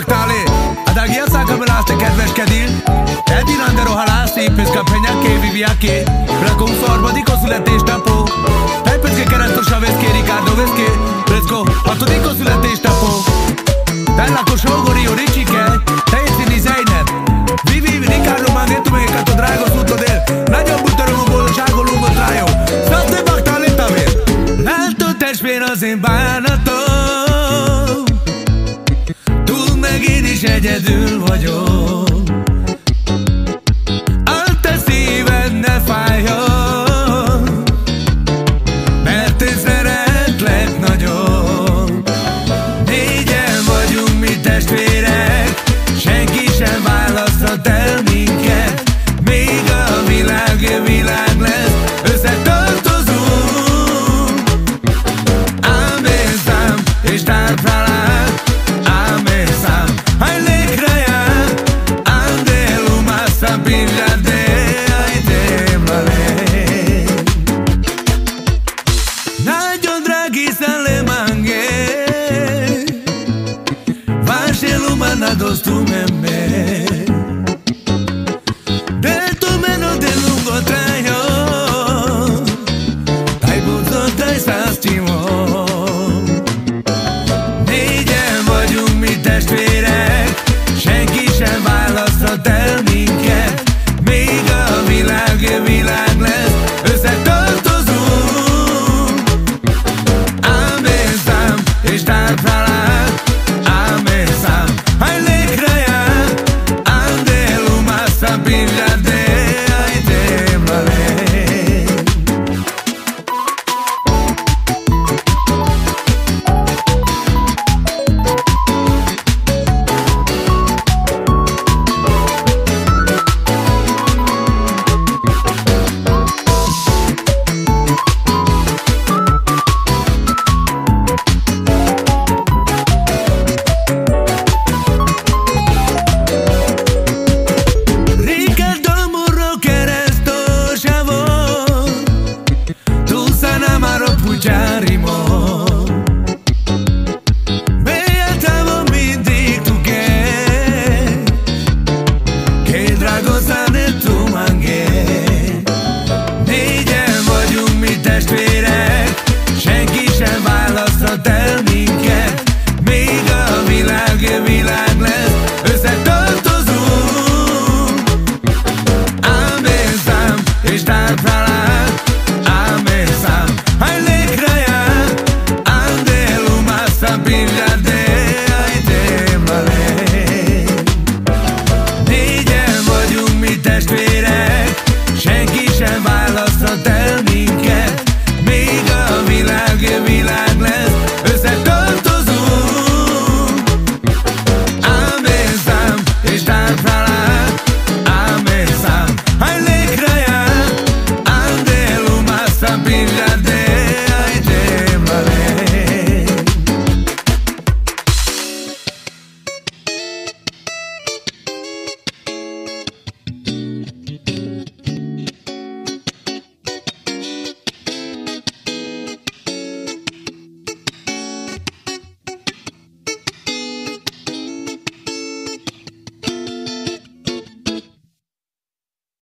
szaktálé? Hát aki a szákabalás, te kedveskedél? Eddig rande rohalás, szép püszka penyák, kévi viaké Brakom szarmadik a születésnapó Fejpöcke keresztos a veszké, Ricardo veszké Fresco, hatodik a születésnapó Bellakos, ógori, oricike egyedül vagyok mandados tú De tu menos de lungo trajo Daj budzo, daj szásztimó Négyen vagyunk mi testvérek Senki sem választhat el minket mencarimu